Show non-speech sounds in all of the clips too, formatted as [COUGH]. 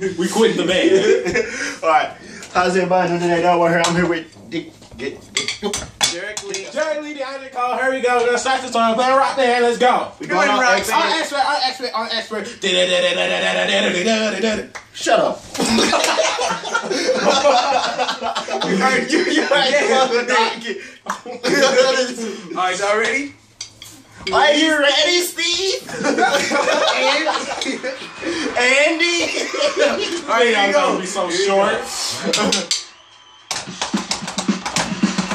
We quit the band. [LAUGHS] Alright. How's everybody doing today? Don't worry, I'm here with Dick. Get, get. Derek Lee. Jerry Lee, DeAndre Cole, here we go. We're gonna start this song. Play rock band. Let's go. We Go going on rock X. band. On expert, on expert, on expert. Shut up. [LAUGHS] You heard you. You Are All right, y'all ready? You ready, Steve? Andy? All right, here I'm you gonna be so short.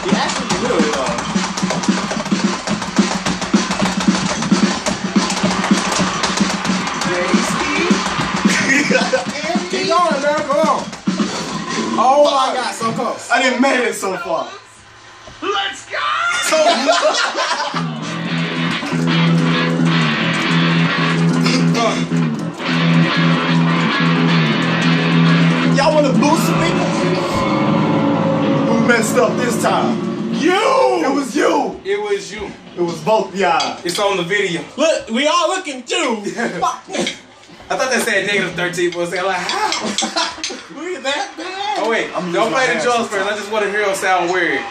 he actually can do it though. Ready, Steve? Keep going, man. Come on. Oh my God, so close. I didn't make it so far. Let's go! [LAUGHS] Y'all wanna boost me? Who messed up this time? You. It was you. It was you. It was both y'all. It's on the video. Look, we all looking too. [LAUGHS] I thought they said negative 13 for a second. Like, how? [LAUGHS] we that bad. Oh, wait. I'm Don't play the drums first. I just want to hear them sound weird.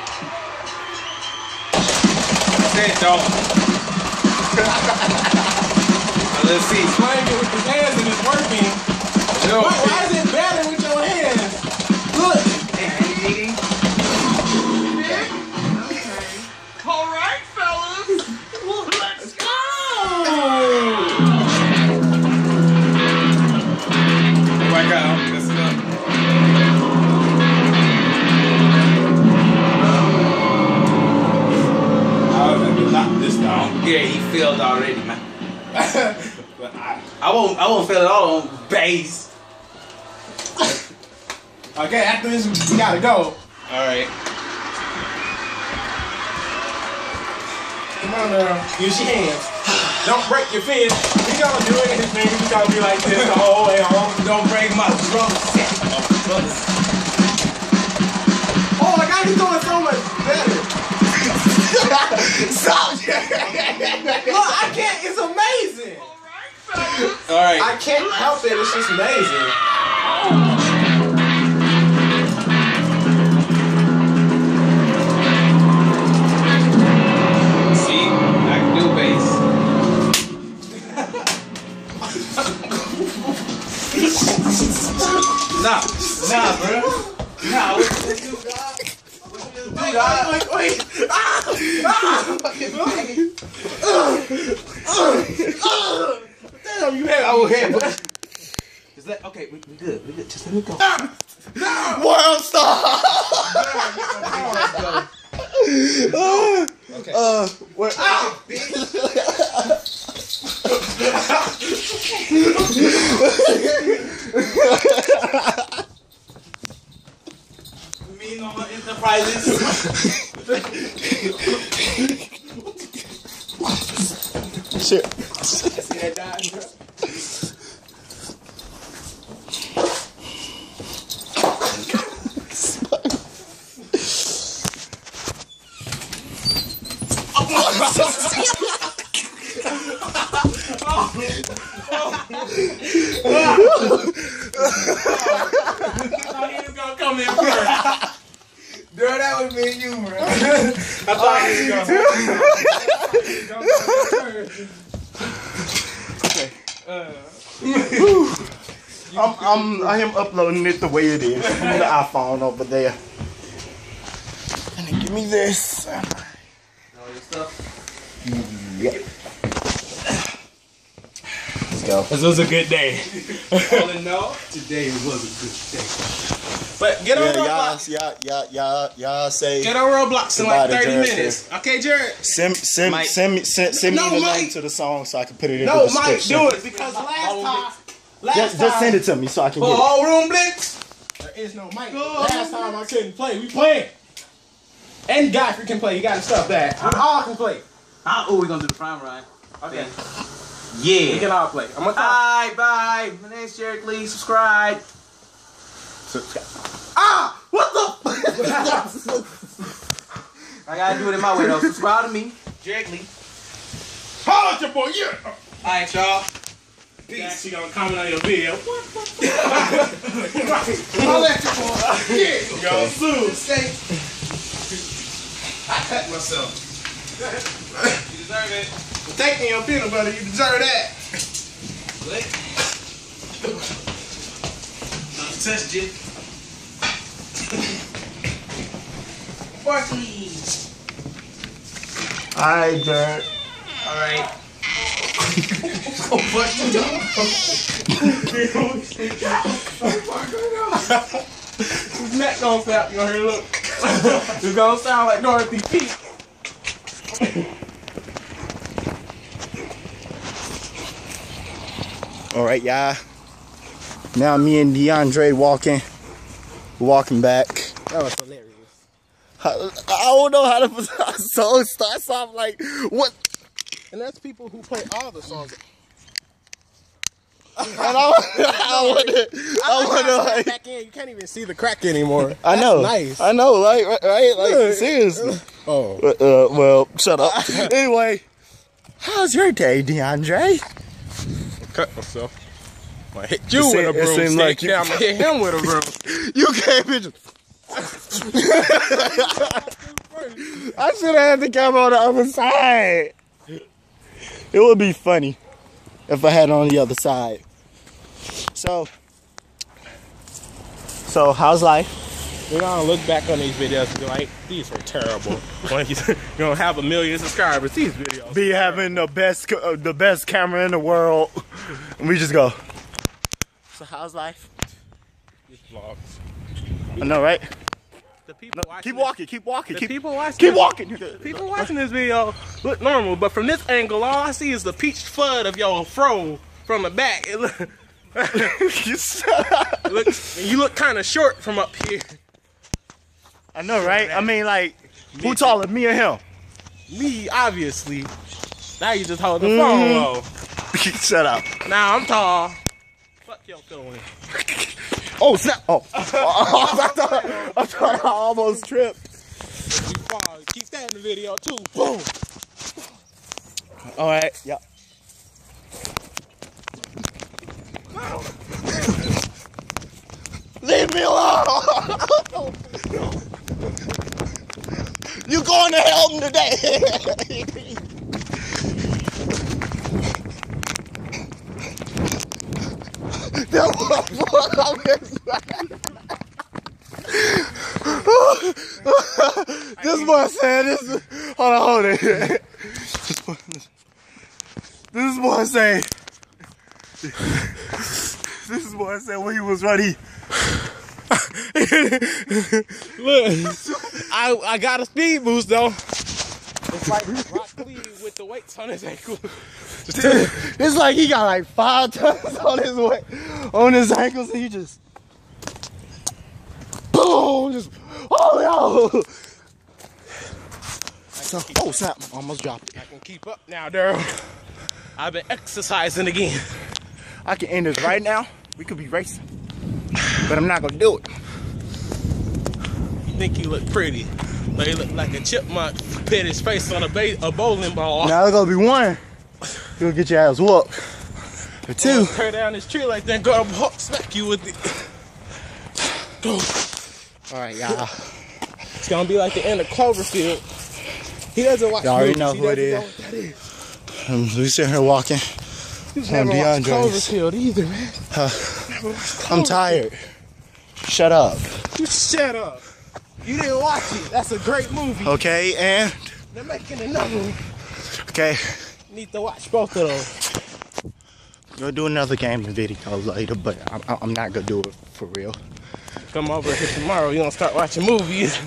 Say it, dog. [LAUGHS] Let's see. Playing it with his hands and it's working. Yo, Why, why is it All right, fellas. Let's go. Oh my God. Let's go. I was gonna knock this down. Yeah, he failed already, man. [LAUGHS] But I, I won't. I won't fail at all on bass. Okay, after this, we gotta go. All right. Come on now. Use your hands. [SIGHS] Don't break your fist. We gonna do it fingers. We gonna be like this the whole way home. Don't break my drum set. Oh my god, he's doing so much better. [LAUGHS] Stop! Look, I can't. It's amazing. All right. All right. I can't help it. It's just amazing. Nah, nah, bro. Nah, what you do, God? What you do, God? Wait, wait. wait. Ah! Ah! Fucking Damn, you have. Oh, okay, but just let. Okay, we, we good. We good. Just let me go. World star! Okay. Uh, where, [LAUGHS] Me enterprises. shit. See that dot? thought he was gonna come in first. Girl, that would you, bro. [LAUGHS] I thought he was gonna come in first. I'm, I'm, I am uploading it the way it is from the iPhone over there. And then give me this. All your stuff. Yep. Let's go. This was a good day. [LAUGHS] All in all, today was a good day. But get on Yeah, y'all, Roblox. y'all, y'all, y'all, y'all say. Get on Roblox in like 30 Jared minutes. Okay, Jared? Send, send, Mike. send me, send, send No, me the Mike. link to the song so I can put it in No, the Mike, do it because last time, last Just, time, just send it to me so I can get it. All room blitz. There is no Mike. Last time I couldn't play. We playing. And Godfrey can play. You gotta stop that. We all can play. Ah, oh, we're gonna do the prime ride. Okay. Yeah. We can all play. I'm gonna. Bye, bye. My name's Jarac Lee. Subscribe. Ah! What the? [LAUGHS] I gotta do it in my way though. Subscribe to me, Jarac Lee. Hold your boy. Yeah. All right, y'all. Peace. She gonna comment on your video. [LAUGHS] What the? I'll let you boy. Yeah. Go soon. Stay. I cut myself. You deserve it. For taking your peanut butter, you deserve that. Lick. Not touched Barkley. Alright, Jared. All right. Go bust the His neck gonna snap. You gonna? Look. it's gonna sound like Dorothy Pete. Alright, y'all. Now me and DeAndre walking. Walking back. That was hilarious. I, I don't know how to [LAUGHS] so it starts off like what And that's people who play all the songs. [LAUGHS] and I, don't [LAUGHS] I wonder I wonder like back in, you can't even see the crack anymore. I know nice. I know like right, right like Look. seriously Oh. Uh, uh, well, shut up. anyway, how's your day, DeAndre? cut myself. I hit you It with seem- a it broomstick. like you- yeah, I'm gonna hit him with a broomstick. You came in. I should have had the camera on the other side. It would be funny if I had it on the other side. So, so how's life? We're gonna look back on these videos and be like, these were terrible. [LAUGHS] when you, you're gonna have a million subscribers, these videos. Be having the best, uh, the best camera in the world, [LAUGHS] and we just go. So how's life? These vlogs. I know, right? The people No, watching keep walking, keep walking, The keep people watching keep this- walking. the People watching this video look normal, but from this angle, all I see is the peach flood of your fro from the back. It look, [LAUGHS] You it looks, you look kind of short from up here. I know, right? I mean, like, who taller, me or him? Me, obviously. Now you just hold the phone mm-hmm. low. [LAUGHS] Shut up. Now I'm tall. Fuck your feeling. [LAUGHS] Oh snap! Oh, [LAUGHS] I thought I thought I almost tripped. Keep that in the video too. Boom. All right. Yeah. [LAUGHS] Leave me alone. [LAUGHS] you going to hell today? This boy said this. Hold on, hold it. This boy say. This boy said when he was ready. Look, I I got a speed boost though. It's like Rock Lee with the weights on his ankle. [LAUGHS] It's like he got like five tons on his way, on his ankles, and he just boom, just oh yo. So, oh snap! Almost dropped it. I can keep up now, Daryl. I've been exercising again. I can end this right now. We could be racing, but I'm not gonna do it. You Think you look pretty. But he look like a chipmunk put his face on a, a bowling ball. Now it's gonna be one. You'll get your ass whooped. Or two. Tear down this tree like that, go to smack you with it. Go. All right, y'all. It's gonna be like the end of Cloverfield. He doesn't watch Y'all already know he who it doesn't know is. what that is. Um, we sitting here walking. He's I'm never watched Cloverfield either, man. I'm tired. Shut up. You shut up. You didn't watch it. That's a great movie. Okay, and They're making another one. okay, You need to watch both of those. we'll do another gaming video later, but I'm, I'm not gonna do it for real. Come over here tomorrow. You gonna start watching movies.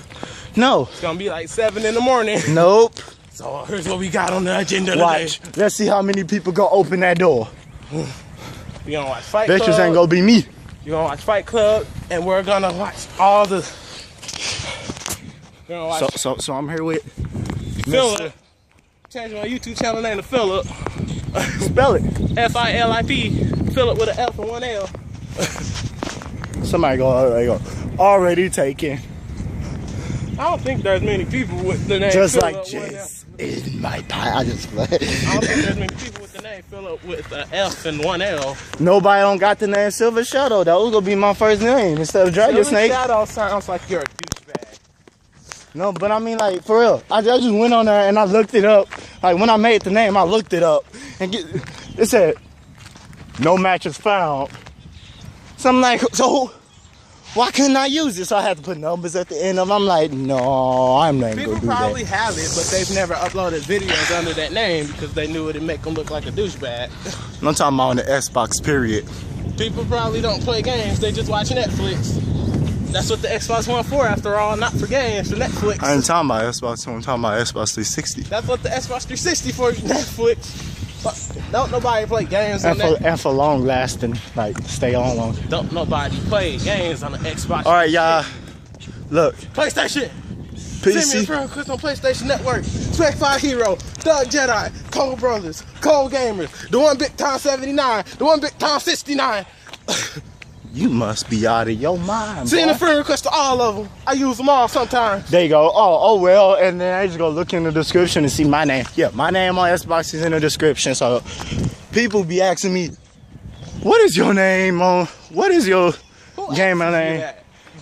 No, It's gonna be like seven in the morning. nope. So here's what we got on the agenda today. Watch. Let's see how many people gonna open that door. We gonna watch Fight Bet Club. you ain't gonna be me. You're gonna watch Fight Club, and we're gonna watch all the. Gonna watch So, so, so I'm here with. Philip. Change my YouTube channel name to Philip. Spell it. F I L I P. Philip with an F and one L. Somebody go. Uh, Already go. Already taken. I don't think there's many people with the name Just Philip like jizz in my pie. I just play. I don't think there's many people with the name Philip with an F and one L. Nobody don't got the name Silver Shadow. That was gonna be my first name instead of Dragon Silver Snake. Shadow sounds like you're a. No, but I mean like for real. I just, I just went on there and I looked it up. Like when I made the name, I looked it up and get, it said no matches found. So I'm like, [LAUGHS] so why couldn't I use it? So I had to put numbers at the end of. 'em. I'm like, no, I'm not People gonna do probably that. have it, but they've never uploaded videos under that name because they knew it'd make them look like a douchebag. I'm talking about on the Xbox period. People probably don't play games; they just watch Netflix. That's what the Xbox One for, after all, not for games, for Netflix. I ain't talking about Xbox. I'm talking about Xbox 360. That's what the Xbox 360 for, Netflix. But don't nobody play games on And for, that. and for long lasting, like stay on long. Don't nobody play games on the Xbox. All right, y'all. Look, PlayStation. Send me a PC. friend request on PlayStation Network. Spec 5 Hero, Doug Jedi, Cole Brothers, Cole Gamers, the one Big Time 79, the one Big Time 69. You must be out of your mind. Send a friend request to all of them. I use them all sometimes. There you go. Oh, oh well, and then I just go look in the description and see my name. Yeah, my name on Xbox is in the description. So people be asking me, "What is your name on? What is your Who gamer name?"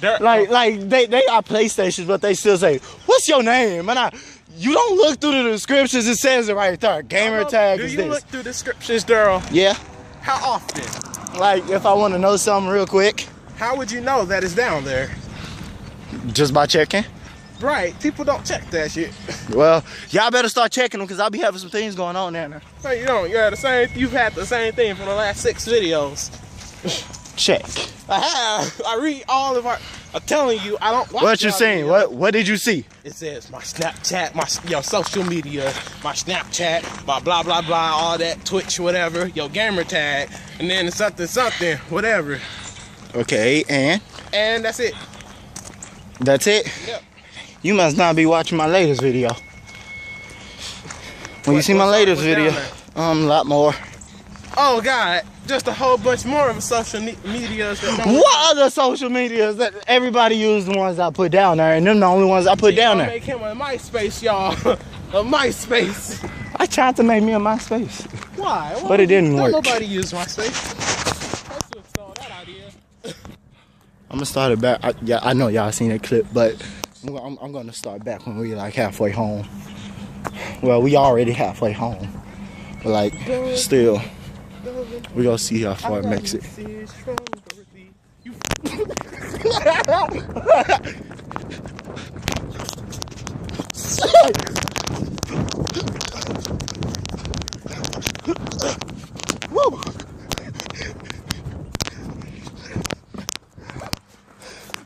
Like, like they they got PlayStations, but they still say, "What's your name?" And I, you don't look through the descriptions. It says it right there. Gamer tag Do is you look through descriptions, Daryl? Yeah. How often? Like if I want to know something real quick, How would you know that it's down there? just by checking. Right, people don't check that shit. Well, y'all better start checking them because I'll be having some things going on there. now. No, you don't. You had the same. You've had the same thing for the last six videos. Check. I have. I read all of our. I'm telling you, I don't watch. What you saying? videos. What What did you see? It says my Snapchat, my your social media, my Snapchat, my blah blah blah, all that Twitch, whatever, your gamer tag, and then something something, whatever, Okay, and and that's it. that's it. Yep. You must not be watching my latest video. When you see my latest video, um, a lot more. Oh God, just a whole bunch more of social ne- medias. What other social medias that everybody use the ones I put down there, and them the only ones I put down there. Make him a MySpace, y'all. [LAUGHS] a MySpace. I tried to make me a MySpace. Why? Why But it didn't work. Nobody use MySpace. Facebook stole that idea. I'm gonna start it back. I, yeah, I know y'all seen that clip, but I'm, I'm, I'm gonna start back when we like halfway home. Well, we already halfway home, but like still, we gonna see how far it makes it.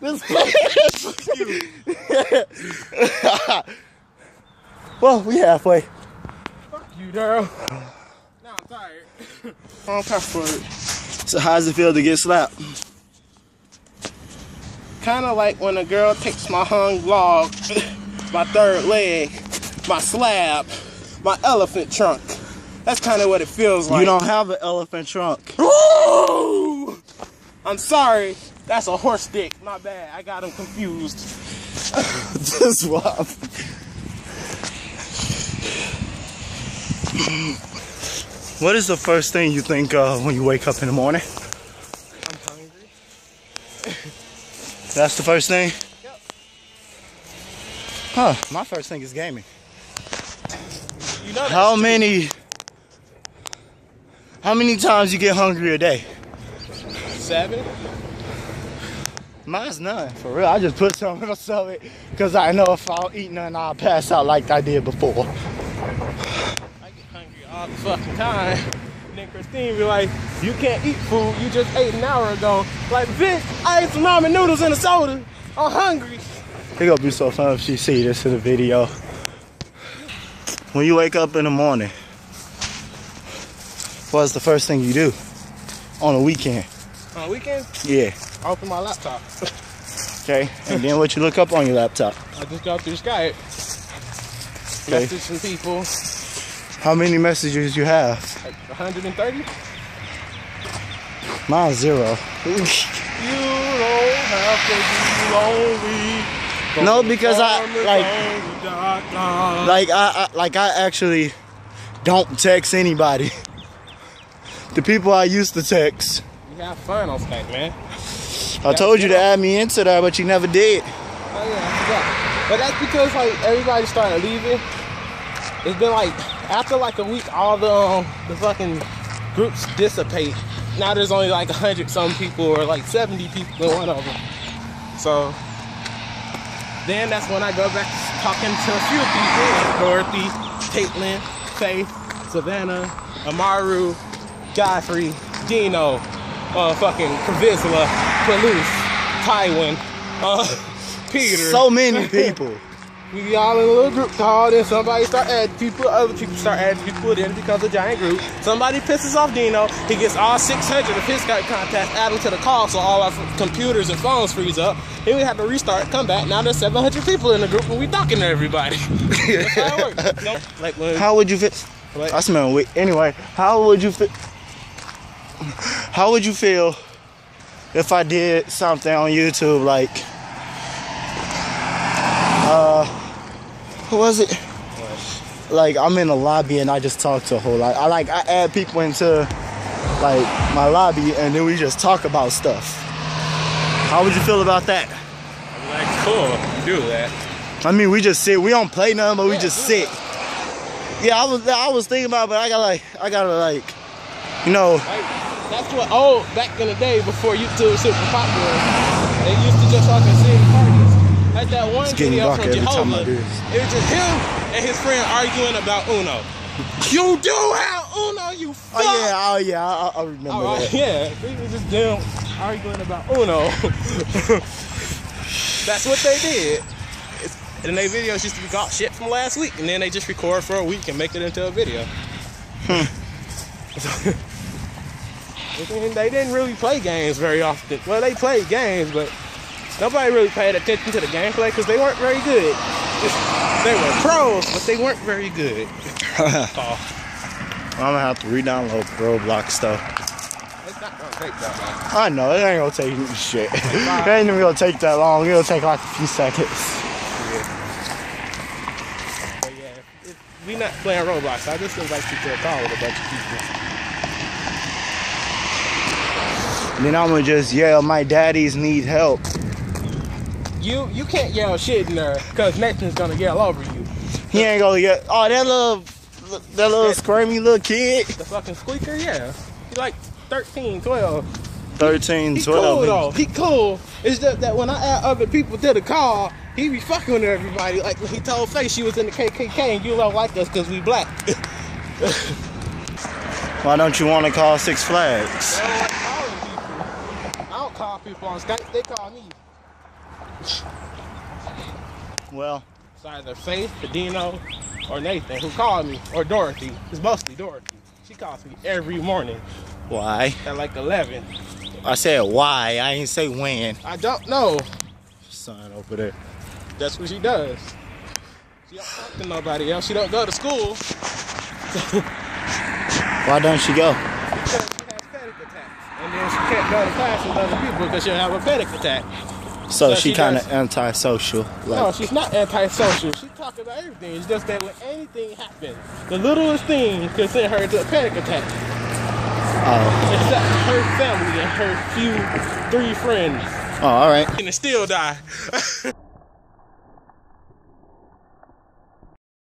This well, we halfway. Fuck you girl. Tired. I'm password. So how's it feel to get slapped? Kind of like when a girl takes my hung log, [LAUGHS] my third leg, my slab, my elephant trunk. That's kind of what it feels like. You don't have an elephant trunk. Ooh! [GASPS] I'm sorry. That's a horse dick. My bad. I got him confused. [LAUGHS] This one. [LAUGHS] What is the first thing you think of when you wake up in the morning? I'm hungry. [LAUGHS] That's the first thing? Yep. Huh, my first thing is gaming. You know. How many How many times you get hungry a day? Seven? Mine's none, for real. I just put some [LAUGHS] in my stomach because I know if I don't eat none, I'll pass out like I did before. I get hungry all the fucking time. And then Christine be like, you can't eat food you just ate an hour ago. Like, bitch, I ate some ramen noodles and a soda. I'm hungry. It gonna be so fun if she see this in the video. When you wake up in the morning, what's the first thing you do on a weekend? On a weekend, Yeah, I open my laptop. okay. And then what you look up on your laptop? I just go through Skype. Okay. Message some people. How many messages you have? Like 130? Mine's zero. You don't have to be lonely. No, because I like like I, I like I actually don't text anybody. the people I used to text. We have fun on Skype, man. I told you to add me into that, but you never did. Oh yeah, I forgot. But that's because like everybody started leaving. It's been like after like a week, all the um, the fucking groups dissipate. Now there's only like a hundred some people or like seventy people in one of them. So then that's when I go back to talking to a few people like Dorothy, Caitlin, Faith, Savannah, Amaru, Godfrey, Dino, uh, fucking Kavisla, Palouse, Tywin, uh, [LAUGHS] Peter. So many people. [LAUGHS] We be all in a little group call, then somebody start adding people, other people start adding people, then it becomes a giant group. Somebody pisses off Dino, he gets all 600 of his Skype contacts added to the call, so all our computers and phones freeze up. Then we have to restart, come back. Now there's 700 people in the group, and we talking to everybody. [LAUGHS] That's how it works. [LAUGHS] Nope. Like when, How would you? What? I smell weed. Anyway, how would you feel? How would you feel if I did something on YouTube like, uh, what was it? Like I'm in a lobby and I just talk to a whole lot. I like I add people into like my lobby and then we just talk about stuff. How would you feel about that? I'm like, cool, you do that. I mean, we just sit. We don't play nothing, but we just sit. Yeah, I was I was thinking about, it, but I got like I gotta like, you know, Like, that's what old back in the day before YouTube was super popular. They used to just fucking sing parties. Like that one It's getting video from every time I Jehovah. It was just him and his friend arguing about Uno. You do have Uno, you fuck. oh yeah, oh yeah, I, I remember right, that. yeah, they was just them arguing about Uno. [LAUGHS] That's what they did. It's, and their videos used to be got shit from last week, and then they just record for a week and make it into a video. Hmm. [LAUGHS] They didn't really play games very often. Well, they played games, but nobody really paid attention to the gameplay because they weren't very good. They were pros, but they weren't very good. [LAUGHS] Oh, I'm gonna have to re-download Roblox stuff. it's not gonna take that long. I know it ain't gonna take shit. [LAUGHS] it ain't even gonna take that long. It'll take like a few seconds. But yeah, if we not playing Roblox. I just invite you to a call with a bunch of people. And then I'm gonna just yell, "My daddies need help." You you can't yell shit in there because Nathan's gonna yell over you. He ain't gonna yell. Oh, that little, that little screamy little kid. The fucking squeaker, yeah. He like 13, 12. 13, He 12. cool though. He cool. It's just that when I add other people to the call, he be fucking with everybody. Like when he told Faye she was in the KKK and you don't like us because we black. [LAUGHS] Why don't you want to call Six Flags? I don't like calling people. I don't call people on Skype. They call me. Well, It's either Faith, Dino, or Nathan who called me, or Dorothy. It's mostly Dorothy. She calls me every morning why? at like 11. I said why. I ain't say when. I don't know. Sign over there. That's what she does. She don't talk to nobody else. She don't go to school [LAUGHS] Why don't she go? because she has panic attacks. And then she can't go to class with other people because she'll have a panic attack. So, So she, she kind of antisocial. no, she's not antisocial. She talk about everything. It's just that when anything happens, the littlest thing can send her into a panic attack. oh, Except her family and her few three friends. oh, all right. And still die. [LAUGHS]